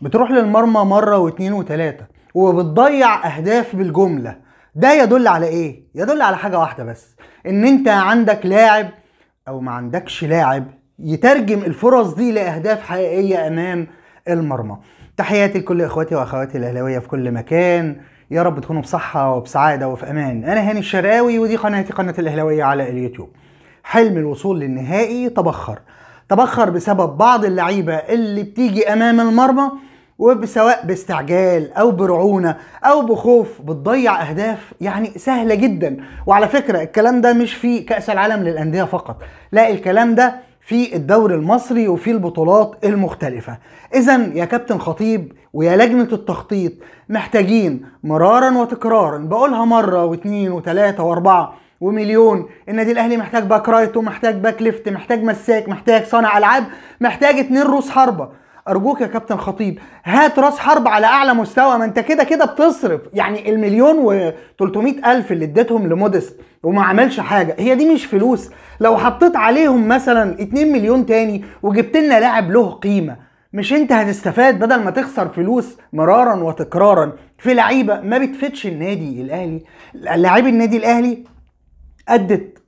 بتروح للمرمى مرة واتنين وتلاتة وبتضيع أهداف بالجملة. ده يدل على إيه؟ يدل على حاجة واحدة بس إن أنت عندك لاعب أو ما عندكش لاعب يترجم الفرص دي لأهداف حقيقية أمام المرمى. تحياتي لكل إخواتي وأخواتي الأهلاوية في كل مكان. يا رب تكونوا بصحة وبسعادة وفي أمان. أنا هاني الشراوي ودي قناتي قناة الأهلاوية على اليوتيوب. حلم الوصول للنهائي تبخر. تبخر بسبب بعض اللعيبة اللي بتيجي أمام المرمى وسواء باستعجال أو برعونة أو بخوف بتضيع أهداف يعني سهلة جدا. وعلى فكرة الكلام ده مش في كأس العالم للأندية فقط لا الكلام ده في الدوري المصري وفي البطولات المختلفة. اذا يا كابتن خطيب ويا لجنة التخطيط محتاجين مرارا وتكرارا بقولها مرة واثنين وثلاثة وأربعة ومليون. النادي الأهلي محتاج back right ومحتاج back left محتاج مساك محتاج صانع ألعاب محتاج اتنين روس حربة. أرجوك يا كابتن خطيب هات راس حرب على أعلى مستوى ما أنت كده كده بتصرف. يعني المليون و 300 ألف اللي اديتهم لمودست وما عملش حاجة هي دي مش فلوس. لو حطيت عليهم مثلا 2 مليون تاني وجبت لنا لاعب له قيمة مش أنت هتستفاد بدل ما تخسر فلوس مرارا وتكرارا. في لعيبة ما بتفيدش النادي الأهلي لاعبي النادي الأهلي أدت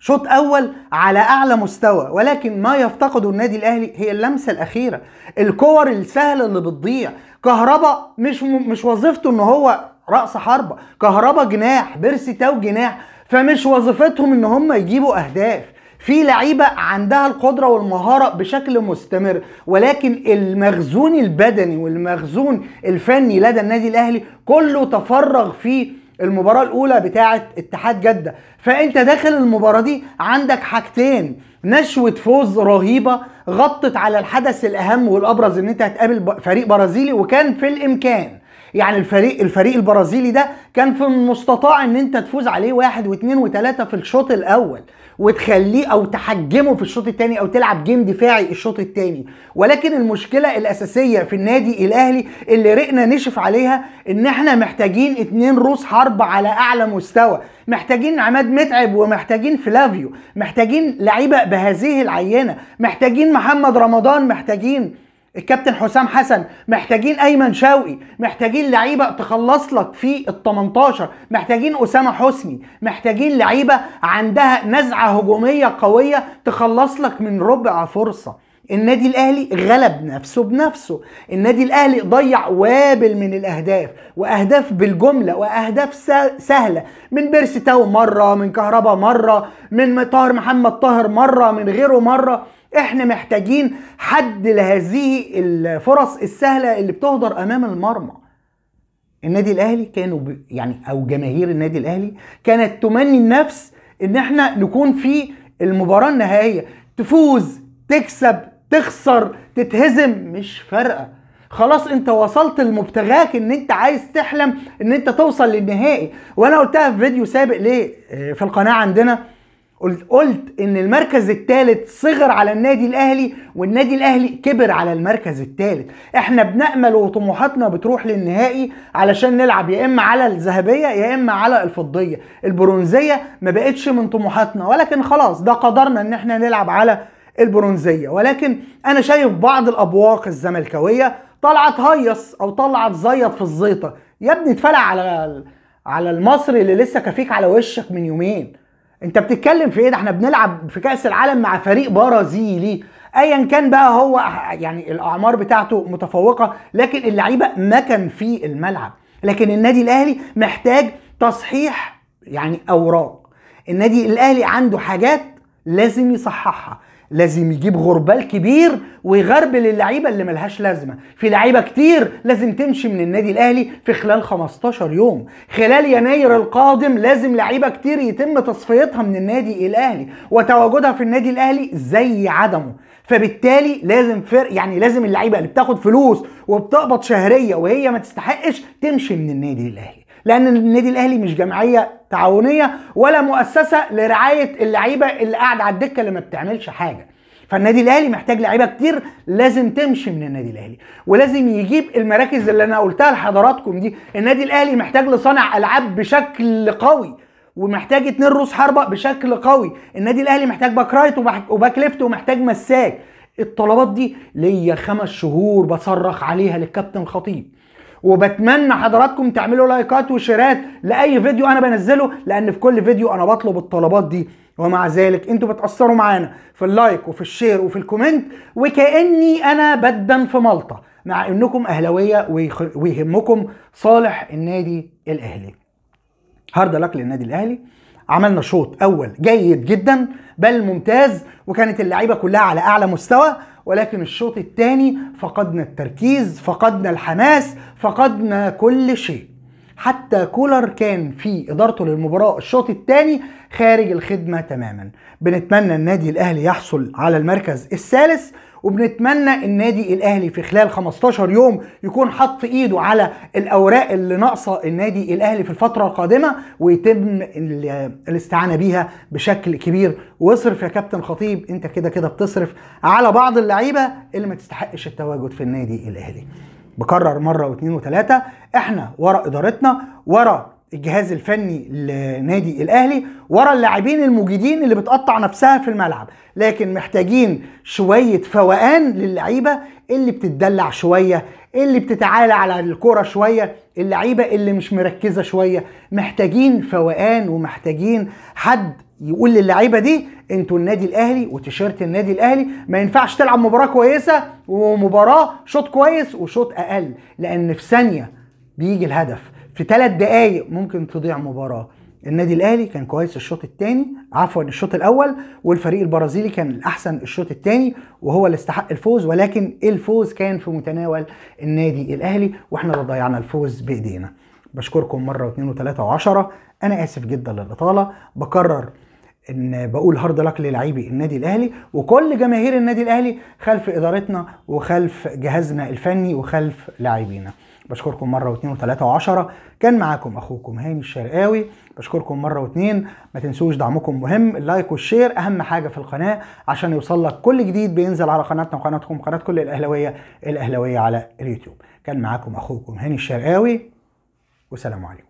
شوط أول على أعلى مستوى ولكن ما يفتقده النادي الأهلي هي اللمسة الأخيرة. الكور السهلة اللي بتضيع. كهربا مش مش وظيفته إن هو رأس حربة. كهربا جناح بيرسي تاو جناح. فمش وظيفتهم إن هم يجيبوا أهداف. في لعيبة عندها القدرة والمهارة بشكل مستمر ولكن المخزون البدني والمخزون الفني لدى النادي الأهلي كله تفرغ في المباراة الأولى بتاعة اتحاد جدة. فأنت داخل المباراة دي عندك حاجتين. نشوة فوز رهيبة غطت على الحدث الأهم والأبرز إن أنت هتقابل فريق برازيلي وكان في الإمكان. يعني الفريق الفريق البرازيلي ده كان في المستطاع إن أنت تفوز عليه واحد واثنين وثلاثه في الشوط الأول وتخليه أو تحجمه في الشوط الثاني أو تلعب جيم دفاعي الشوط الثاني ولكن المشكلة الأساسية في النادي الأهلي اللي رقنا نشف عليها إن إحنا محتاجين اتنين روس حرب على أعلى مستوى. محتاجين عماد متعب ومحتاجين فلافيو محتاجين لعيبة بهذه العينة محتاجين محمد رمضان محتاجين الكابتن حسام حسن محتاجين أيمن شوقي محتاجين لعيبة تخلص لك في ال 18 محتاجين أسامة حسني محتاجين لعيبة عندها نزعة هجومية قوية تخلص لك من ربع فرصة. النادي الأهلي غلب نفسه بنفسه. النادي الأهلي ضيع وابل من الأهداف وأهداف بالجملة وأهداف سهلة. من بيرسي تاو مرة من كهربا مرة من طاهر محمد طاهر مرة من غيره مرة. إحنا محتاجين حد لهذه الفرص السهلة اللي بتهدر أمام المرمى. النادي الأهلي كانوا ب... يعني أو جماهير النادي الأهلي كانت تمني النفس إن إحنا نكون في المباراة النهائية. تفوز تكسب تخسر تتهزم مش فارقة. خلاص أنت وصلت لمبتغاك إن أنت عايز تحلم إن أنت توصل للنهائي. وأنا قلتها في فيديو سابق ليه في القناة عندنا. قلت قلت إن المركز الثالث صغر على النادي الأهلي والنادي الأهلي كبر على المركز الثالث إحنا بنأمل وطموحاتنا بتروح للنهائي علشان نلعب يا إما على الذهبية يا إما على الفضية. البرونزية ما بقتش من طموحاتنا ولكن خلاص ده قدرنا إن إحنا نلعب على البرونزية. ولكن أنا شايف بعض الأبواق الزملكاوية طالعه تهيص أو طالعه تزيط في الزيطة. يا ابني اتفلع على على المصري اللي لسه كفيك على وشك من يومين. انت بتتكلم في إيه؟ ده إحنا بنلعب في كأس العالم مع فريق برازيلي. ايا كان بقى هو يعني الأعمار بتاعته متفوقة لكن اللعيبة ما كان في الملعب. لكن النادي الأهلي محتاج تصحيح يعني أوراق. النادي الأهلي عنده حاجات لازم يصححها. لازم يجيب غربال كبير ويغربل اللعيبه اللي ملهاش لازمة. في لعيبة كتير لازم تمشي من النادي الأهلي في خلال 15 يوم. خلال يناير القادم لازم لعيبة كتير يتم تصفيتها من النادي الأهلي وتواجدها في النادي الأهلي زي عدمه. فبالتالي لازم فرق يعني لازم اللعيبة اللي بتاخد فلوس وبتقبض شهرية وهي ما تستحقش تمشي من النادي الأهلي. لأن النادي الأهلي مش جمعية تعاونية ولا مؤسسة لرعاية اللعيبة اللي قاعدة على الدكة اللي ما بتعملش حاجة. فالنادي الأهلي محتاج لعيبة كتير لازم تمشي من النادي الأهلي. ولازم يجيب المراكز اللي أنا قلتها لحضراتكم دي. النادي الأهلي محتاج لصانع ألعاب بشكل قوي ومحتاج اتنين روس حربة بشكل قوي. النادي الأهلي محتاج back right و back left ومحتاج مساك. الطلبات دي ليا خمس شهور بصرخ عليها للكابتن خطيب. وبتمنى حضراتكم تعملوا لايكات وشيرات لأي فيديو أنا بنزله لأن في كل فيديو أنا بطلب الطلبات دي ومع ذلك أنتوا بتقصروا معانا في ال like وفي ال share وفي ال comment وكأني أنا بأدن في مالطة مع إنكم أهلاوية ويهمكم صالح النادي الأهلي. Hard luck للنادي الأهلي. عملنا شوط أول جيد جدا بل ممتاز وكانت اللعيبة كلها على أعلى مستوى. ولكن الشوط الثاني فقدنا التركيز فقدنا الحماس فقدنا كل شيء. حتى كولر كان في إدارته للمباراة الشوط الثاني خارج الخدمة تماما. بنتمنى النادي الأهلي يحصل على المركز الثالث وبنتمنى النادي الأهلي في خلال 15 يوم يكون حط إيده على الأوراق اللي ناقصة النادي الأهلي في الفترة القادمة ويتم ال- الاستعانة بيها بشكل كبير. واصرف يا كابتن خطيب أنت كده كده بتصرف على بعض اللعيبة اللي ما تستحقش التواجد في النادي الأهلي. بكرر مرة واثنين وثلاثة إحنا ورا إدارتنا ورا الجهاز الفني لنادي الأهلي ورا اللاعبين المجيدين اللي بتقطع نفسها في الملعب. لكن محتاجين شوية فوقان للعيبة اللي بتتدلع شوية اللي بتتعالى على الكرة شوية اللعيبة اللي مش مركزة شوية. محتاجين فوقان ومحتاجين حد يقول للعيبة دي أنتوا النادي الأهلي وتيشيرت النادي الأهلي ما ينفعش تلعب مباراة كويسة ومباراة شوط كويس وشوط أقل لأن في ثانية بيجي الهدف. في ثلاث دقايق ممكن تضيع مباراة. النادي الأهلي كان كويس الشوط الثاني عفوا الشوط الأول والفريق البرازيلي كان الأحسن الشوط الثاني وهو اللي استحق الفوز ولكن الفوز كان في متناول النادي الأهلي وإحنا اللي ضيعنا الفوز بإيدينا. بشكركم مرة واثنين وثلاثة وعشرة. أنا آسف جدا للإطالة. بكرر إن بقول هارد لك للاعبي النادي الأهلي وكل جماهير النادي الأهلي خلف إدارتنا وخلف جهازنا الفني وخلف لاعبينا. بشكركم مرة واثنين وثلاثة وعشرة. كان معاكم أخوكم هاني الشرقاوي. بشكركم مرة واثنين. ما تنسوش دعمكم مهم. ال like وال share أهم حاجة في القناة عشان يوصل لك كل جديد بينزل على قناتنا وقناتكم قناه كل الأهلاوية الأهلاوية على اليوتيوب. كان معاكم أخوكم هاني الشرقاوي. والسلام عليكم.